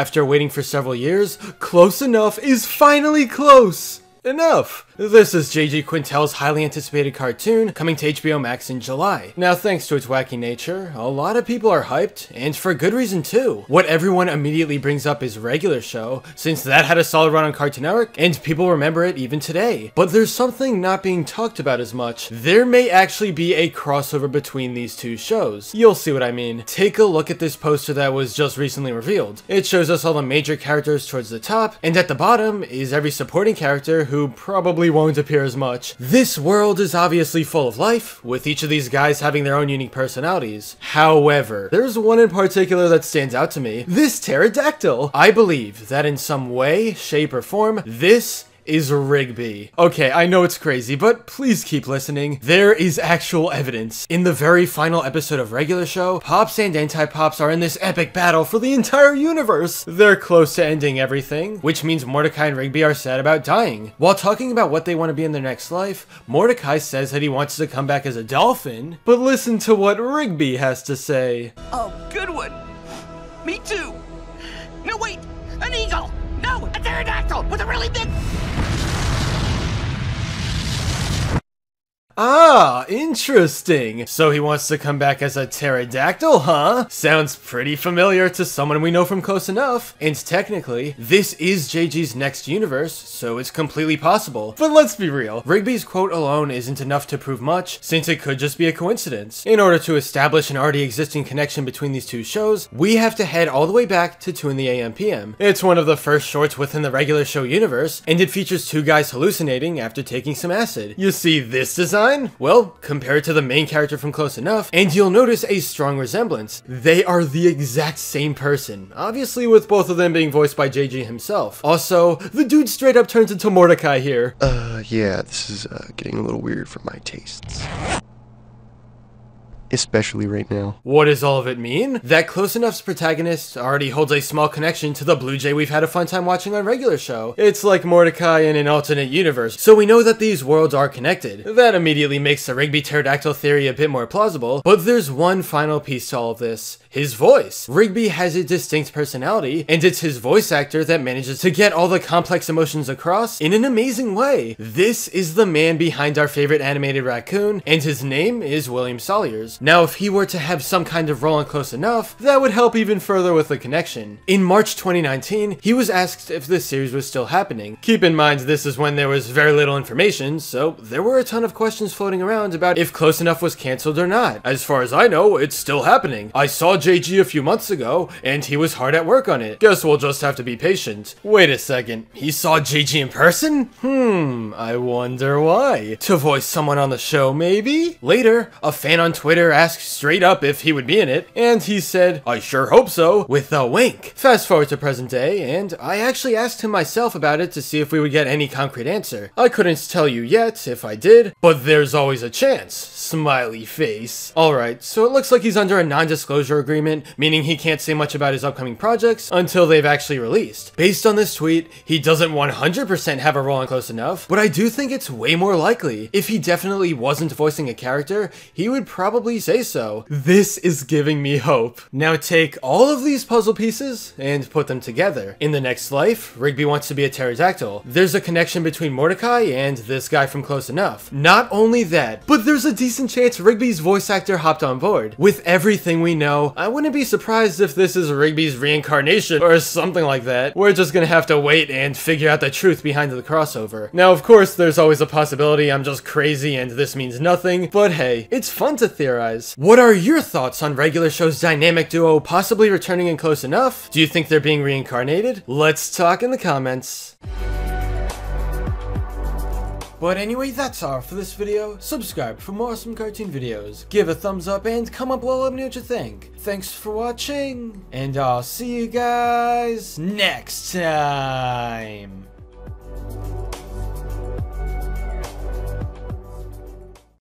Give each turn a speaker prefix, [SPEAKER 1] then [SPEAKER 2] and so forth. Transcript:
[SPEAKER 1] After waiting for several years, Close Enough is finally close! Enough! This is JG Quintel's highly anticipated cartoon coming to HBO Max in July. Now thanks to its wacky nature, a lot of people are hyped, and for good reason too. What everyone immediately brings up is regular show, since that had a solid run on Cartoon Network, and people remember it even today. But there's something not being talked about as much. There may actually be a crossover between these two shows. You'll see what I mean. Take a look at this poster that was just recently revealed. It shows us all the major characters towards the top, and at the bottom is every supporting character who probably won't appear as much. This world is obviously full of life, with each of these guys having their own unique personalities. However, there's one in particular that stands out to me. This pterodactyl! I believe that in some way, shape, or form, this is Rigby. Okay, I know it's crazy, but please keep listening. There is actual evidence. In the very final episode of Regular Show, Pops and Anti-Pops are in this epic battle for the entire universe. They're close to ending everything, which means Mordecai and Rigby are sad about dying. While talking about what they want to be in their next life, Mordecai says that he wants to come back as a dolphin, but listen to what Rigby has to say.
[SPEAKER 2] Oh, good one. Me too. No, wait, an eagle. No, a pterodactyl with a really big.
[SPEAKER 1] Ah, interesting. So he wants to come back as a pterodactyl, huh? Sounds pretty familiar to someone we know from Close Enough. And technically, this is JG's next universe, so it's completely possible. But let's be real, Rigby's quote alone isn't enough to prove much, since it could just be a coincidence. In order to establish an already existing connection between these two shows, we have to head all the way back to 2 in the AM PM. It's one of the first shorts within the regular show universe, and it features two guys hallucinating after taking some acid. You see this design? Well, compare it to the main character from Close Enough, and you'll notice a strong resemblance. They are the exact same person, obviously with both of them being voiced by JG himself. Also, the dude straight up turns into Mordecai here.
[SPEAKER 3] Uh, yeah, this is uh, getting a little weird for my tastes especially right now.
[SPEAKER 1] What does all of it mean? That Close Enough's protagonist already holds a small connection to the Blue Jay we've had a fun time watching on regular show. It's like Mordecai in an alternate universe, so we know that these worlds are connected. That immediately makes the Rigby pterodactyl theory a bit more plausible, but there's one final piece to all of this his voice. Rigby has a distinct personality, and it's his voice actor that manages to get all the complex emotions across in an amazing way. This is the man behind our favorite animated raccoon, and his name is William Salyers. Now, if he were to have some kind of role in Close Enough, that would help even further with the connection. In March 2019, he was asked if this series was still happening. Keep in mind, this is when there was very little information, so there were a ton of questions floating around about if Close Enough was cancelled or not. As far as I know, it's still happening. I saw JG a few months ago, and he was hard at work on it. Guess we'll just have to be patient. Wait a second, he saw JG in person? Hmm, I wonder why. To voice someone on the show, maybe? Later, a fan on Twitter asked straight up if he would be in it, and he said, I sure hope so, with a wink. Fast forward to present day, and I actually asked him myself about it to see if we would get any concrete answer. I couldn't tell you yet if I did, but there's always a chance. Smiley face. Alright, so it looks like he's under a non-disclosure agreement, meaning he can't say much about his upcoming projects until they've actually released. Based on this tweet, he doesn't 100% have a role on Close Enough, but I do think it's way more likely. If he definitely wasn't voicing a character, he would probably say so. This is giving me hope. Now take all of these puzzle pieces and put them together. In the next life, Rigby wants to be a pterodactyl. There's a connection between Mordecai and this guy from Close Enough. Not only that, but there's a decent chance Rigby's voice actor hopped on board. With everything we know, I wouldn't be surprised if this is Rigby's reincarnation or something like that. We're just gonna have to wait and figure out the truth behind the crossover. Now, of course, there's always a possibility I'm just crazy and this means nothing, but hey, it's fun to theorize. What are your thoughts on regular show's dynamic duo possibly returning in close enough? Do you think they're being reincarnated? Let's talk in the comments. But anyway, that's all for this video. Subscribe for more awesome cartoon videos. Give a thumbs up and comment below let me know what you think. Thanks for watching, and I'll see you guys next time.